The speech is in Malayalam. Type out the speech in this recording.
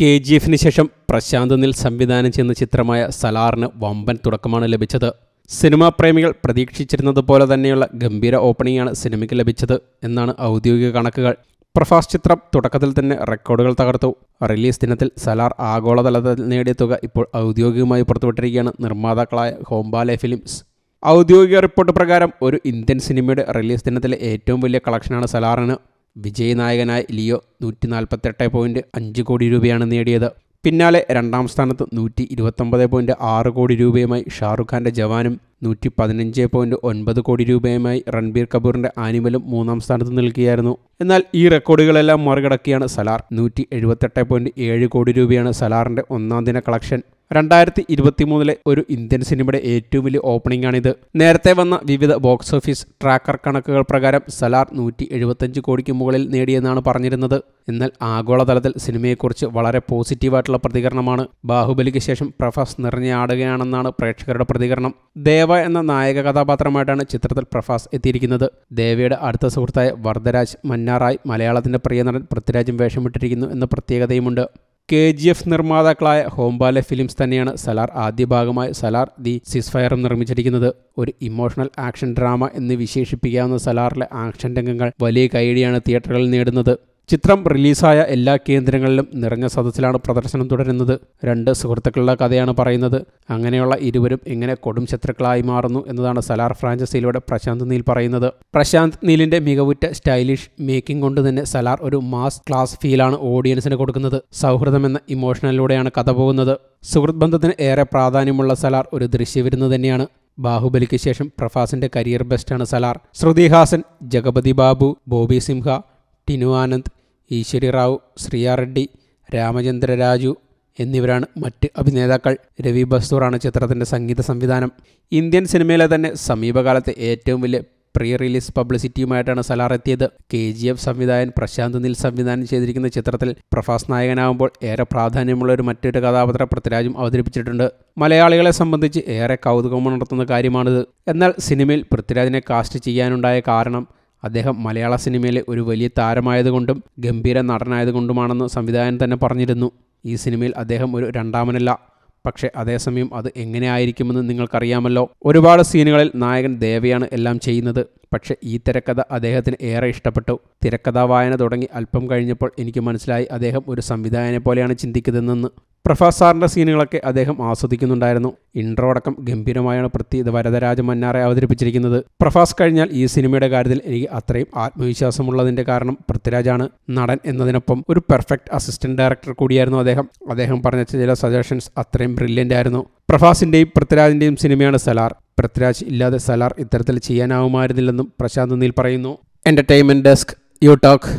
കെ ജി എഫിന് ശേഷം പ്രശാന്ത് നിൽ സംവിധാനം ചെയ്യുന്ന ചിത്രമായ സലാറിന് വമ്പൻ തുടക്കമാണ് ലഭിച്ചത്. സിനിമാ പ്രേമികൾ പ്രതീക്ഷിച്ചിരുന്നത് പോലെ തന്നെയുള്ള ഗംഭീര ഓപ്പണിംഗാണ് സിനിമയ്ക്ക് ലഭിച്ചത് എന്നാണ് ഔദ്യോഗിക കണക്കുകൾ. പ്രഭാസ് ചിത്രം തുടക്കത്തിൽ തന്നെ റെക്കോർഡുകൾ തകർത്തു. റിലീസ് ദിനത്തിൽ സലാർ ആഗോളതലത്തിൽ നേടിയ തുക ഇപ്പോൾ ഔദ്യോഗികമായി പുറത്തുവിട്ടിരിക്കുകയാണ് നിർമ്മാതാക്കളായ ഹോംബാലെ ഫിലിംസ്. ഔദ്യോഗിക റിപ്പോർട്ട് പ്രകാരം ഒരു ഇന്ത്യൻ സിനിമയുടെ റിലീസ് ദിനത്തിലെ ഏറ്റവും വലിയ കളക്ഷനാണ് സലാറിന്. വിജയ് നായകനായ ലിയോ നൂറ്റി നാൽപ്പത്തെട്ട് പോയിന്റ് അഞ്ച് കോടി രൂപയാണ് നേടിയത്. പിന്നാലെ രണ്ടാം സ്ഥാനത്ത് നൂറ്റി ഇരുപത്തൊമ്പത് പോയിന്റ് ആറ് കോടി രൂപയുമായി ഷാറുഖ് ഖാന്റെ ജവാനും നൂറ്റി പതിനഞ്ച് പോയിന്റ് ഒൻപത് കോടി രൂപയുമായി രൺബീർ കപൂറിന്റെ ആനിമലും മൂന്നാം സ്ഥാനത്ത് നിൽക്കുകയായിരുന്നു. എന്നാൽ ഈ റെക്കോർഡുകളെല്ലാം മറികടക്കിയാണ് സലാർ. നൂറ്റി എഴുപത്തെട്ട് പോയിന്റ് ഏഴ് കോടി രൂപയാണ് സലാറിന്റെ ഒന്നാം ദിന കളക്ഷൻ. രണ്ടായിരത്തി ഇരുപത്തി മൂന്നിലെ ഒരു ഇന്ത്യൻ സിനിമയുടെ ഏറ്റവും വലിയ ഓപ്പണിംഗ് ആണിത് നേരത്തെ വന്ന വിവിധ ബോക്സ് ഓഫീസ് ട്രാക്കർ കണക്കുകൾ പ്രകാരം സലാർ നൂറ്റി എഴുപത്തഞ്ച് കോടിക്ക് മുകളിൽ നേടിയെന്നാണ് പറഞ്ഞിരുന്നത്. എന്നാൽ ആഗോളതലത്തിൽ സിനിമയെക്കുറിച്ച് വളരെ പോസിറ്റീവായിട്ടുള്ള പ്രതികരണമാണ്. ബാഹുബലിക്ക് ശേഷം പ്രഭാസ് നിറഞ്ഞാടുകയാണെന്നാണ് പ്രേക്ഷകരുടെ പ്രതികരണം. ദേവ എന്ന നായക കഥാപാത്രമായിട്ടാണ് ചിത്രത്തിൽ പ്രഭാസ് എത്തിയിരിക്കുന്നത്. ദേവയുടെ അടുത്ത സുഹൃത്തായ വർദ്ധരാജ് മന്നാറായി മലയാളത്തിന്റെ പ്രിയ നടൻ പൃഥ്വിരാജും വേഷമിട്ടിരിക്കുന്നു എന്ന പ്രത്യേകതയുമുണ്ട്. കെ ജി എഫ് നിർമ്മാതാക്കളായ ഹോംബാലെ ഫിലിംസ് തന്നെയാണ് സലാർ ആദ്യ ഭാഗമായി സലാർ ദി സിസ്ഫയറും നിർമ്മിച്ചിരിക്കുന്നത്. ഒരു ഇമോഷണൽ ആക്ഷൻ ഡ്രാമ എന്ന് വിശേഷിപ്പിക്കാവുന്ന സലാറിലെ ആക്ഷൻ രംഗങ്ങൾ വലിയ കൈയടിയാണ് തിയേറ്ററുകളിൽ നേടുന്നത്. ചിത്രം റിലീസായ എല്ലാ കേന്ദ്രങ്ങളിലും നിറഞ്ഞ സദസ്സിലാണ് പ്രദർശനം തുടരുന്നത്. രണ്ട് സുഹൃത്തുക്കളുടെ കഥയാണ് പറയുന്നത്. അങ്ങനെയുള്ള ഇരുവരും എങ്ങനെ കൊടും ശത്രുക്കളായി മാറുന്നു എന്നതാണ് സലാർ ഫ്രാഞ്ചൈസിയിലൂടെ പ്രശാന്ത് നീൽ പറയുന്നത്. പ്രശാന്ത് നീലിന്റെ മികവുറ്റ സ്റ്റൈലിഷ് മേക്കിംഗ് കൊണ്ട് തന്നെ സലാർ ഒരു മാസ് ക്ലാസ് ഫീലാണ് ഓഡിയൻസിന് കൊടുക്കുന്നത്. സൗഹൃദം എന്ന ഇമോഷണലിലൂടെയാണ് കഥ പോകുന്നത്. സുഹൃത് ബന്ധത്തിന് ഏറെ പ്രാധാന്യമുള്ള സലാർ ഒരു ദൃശ്യവിരുന്ന് തന്നെയാണ്. ബാഹുബലിക്ക് ശേഷം പ്രഭാസിന്റെ കരിയർ ബെസ്റ്റാണ് സലാർ. ശ്രുതി ഹാസൻ ജഗപതി ബാബു ബോബി സിംഹ ടിനു ആനന്ദ് ഈശ്വരി റാവു ശ്രീയ റെഡ്ഡി രാമചന്ദ്ര രാജു എന്നിവരാണ് മറ്റ് അഭിനേതാക്കൾ. രവി ബസ്തൂറാണ് ചിത്രത്തിന്റെ സംഗീത സംവിധാനം. ഇന്ത്യൻ സിനിമയിലെ തന്നെ സമീപകാലത്തെ ഏറ്റവും വലിയ പ്രീ റിലീസ് പബ്ലിസിറ്റിയുമായിട്ടാണ് സലാർ എത്തിയത്. കെ ജി എഫ് സംവിധായകൻ പ്രശാന്ത് നിൽ സംവിധാനം ചെയ്തിരിക്കുന്ന ചിത്രത്തിൽ പ്രഭാസ് നായകനാകുമ്പോൾ ഏറെ പ്രാധാന്യമുള്ള ഒരു മറ്റൊരു കഥാപാത്ര പൃഥ്വിരാജും അവതരിപ്പിച്ചിട്ടുണ്ട്. മലയാളികളെ സംബന്ധിച്ച് ഏറെ കൗതുകമുണർത്തുന്ന കാര്യമാണിത്. എന്നാൽ സിനിമയിൽ പൃഥ്വിരാജിനെ കാസ്റ്റ് ചെയ്യാനുണ്ടായ കാരണം അദ്ദേഹം മലയാള സിനിമയിലെ ഒരു വലിയ താരമായതുകൊണ്ടും ഗംഭീര നടനായതുകൊണ്ടുമാണെന്ന് സംവിധായകൻ തന്നെ പറഞ്ഞിരുന്നു. ഈ സിനിമയിൽ അദ്ദേഹം ഒരു രണ്ടാമനല്ല. പക്ഷേ അതേസമയം അത് എങ്ങനെയായിരിക്കുമെന്ന് നിങ്ങൾക്കറിയാമല്ലോ. ഒരുപാട് സീനുകളിൽ നായകൻ ദേവയാണ് എല്ലാം ചെയ്യുന്നത്. പക്ഷേ ഈ തിരക്കഥ അദ്ദേഹത്തിന് ഏറെ ഇഷ്ടപ്പെട്ടു. തിരക്കഥാ വായന തുടങ്ങി അല്പം കഴിഞ്ഞപ്പോൾ എനിക്ക് മനസ്സിലായി അദ്ദേഹം ഒരു സംവിധായകനെ പോലെയാണ് ചിന്തിക്കുന്നതെന്ന്. പ്രഭാസ് സാറിന്റെ സീനുകളൊക്കെ അദ്ദേഹം ആസ്വദിക്കുന്നുണ്ടായിരുന്നു. ഇൻട്രോ അടക്കം ഗംഭീരമായാണ് പൃഥ്വി വരദരാജ മന്നാറെ അവതരിപ്പിച്ചിരിക്കുന്നത്. പ്രഭാസ് കഴിഞ്ഞാൽ ഈ സിനിമയുടെ കാര്യത്തിൽ എനിക്ക് അത്രയും ആത്മവിശ്വാസമുള്ളതിന്റെ കാരണം പൃഥ്വിരാജാണ് നടൻ എന്നതിനൊപ്പം ഒരു പെർഫെക്റ്റ് അസിസ്റ്റന്റ് ഡയറക്ടർ കൂടിയായിരുന്നു അദ്ദേഹം. അദ്ദേഹം പറഞ്ഞ ചില സജഷൻസ് അത്രയും ബ്രില്യന്റ് ആയിരുന്നു. പ്രഭാസിന്റെയും പൃഥ്വിരാജിന്റെയും സിനിമയാണ് സലാർ. പൃഥ്വിരാജ് ഇല്ലാതെ സലാർ ഇത്തരത്തിൽ ചെയ്യാനാവുമായിരുന്നില്ലെന്നും പ്രശാന്ത് നീൽ പറയുന്നു. Entertainment desk you talk